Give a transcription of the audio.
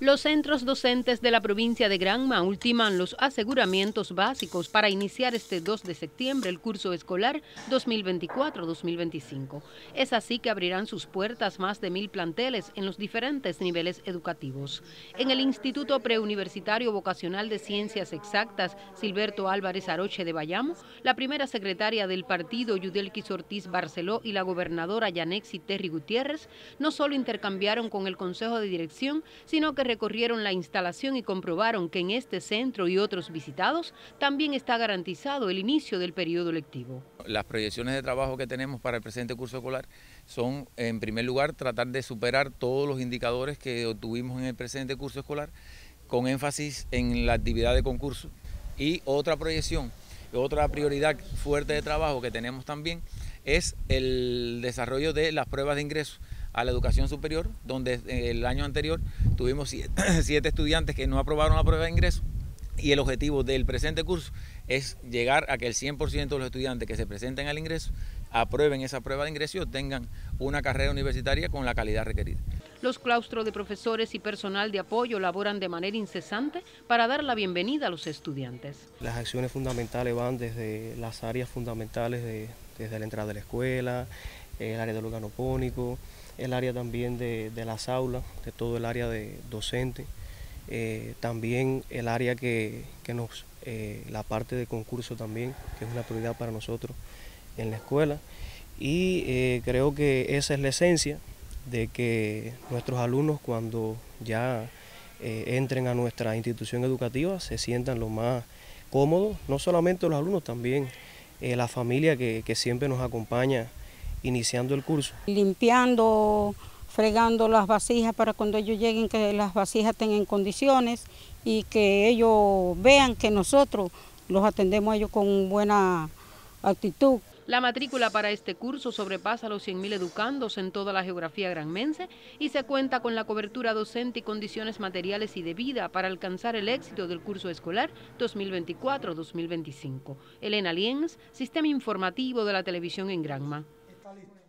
Los centros docentes de la provincia de Granma ultiman los aseguramientos básicos para iniciar este 2 de septiembre el curso escolar 2024-2025. Es así que abrirán sus puertas más de mil planteles en los diferentes niveles educativos. En el Instituto Preuniversitario Vocacional de Ciencias Exactas Silberto Álvarez Aroche de Bayamo, la primera secretaria del partido Yudelquis Ortiz Barceló y la gobernadora Yanexi Terry Gutiérrez no solo intercambiaron con el Consejo de Dirección, sino que recorrieron la instalación y comprobaron que en este centro y otros visitados también está garantizado el inicio del periodo lectivo. Las proyecciones de trabajo que tenemos para el presente curso escolar son, en primer lugar, tratar de superar todos los indicadores que obtuvimos en el presente curso escolar, con énfasis en la actividad de concurso. Y otra proyección, otra prioridad fuerte de trabajo que tenemos también es el desarrollo de las pruebas de ingreso a la educación superior, donde el año anterior tuvimos siete, estudiantes que no aprobaron la prueba de ingreso y el objetivo del presente curso es llegar a que el 100% de los estudiantes que se presenten al ingreso aprueben esa prueba de ingreso y obtengan una carrera universitaria con la calidad requerida. Los claustros de profesores y personal de apoyo laboran de manera incesante para dar la bienvenida a los estudiantes. Las acciones fundamentales van desde las áreas fundamentales, de, desde la entrada de la escuela, el área del organopónico, el área también de, las aulas, de todo el área de docente, eh, también el área que, nos, eh, la parte de concurso también, que es una prioridad para nosotros en la escuela. Y eh, creo que esa es la esencia de que nuestros alumnos cuando ya entren a nuestra institución educativa se sientan lo más cómodos, no solamente los alumnos, también la familia que, que siempre nos acompaña iniciando el curso. Limpiando, fregando las vasijas para cuando ellos lleguen que las vasijas estén en condiciones y que ellos vean que nosotros los atendemos a ellos con buena actitud. La matrícula para este curso sobrepasa los 100.000 educandos en toda la geografía granmense y se cuenta con la cobertura docente y condiciones materiales y de vida para alcanzar el éxito del curso escolar 2024-2025. Elena Lienz, Sistema Informativo de la Televisión en Granma. mentalità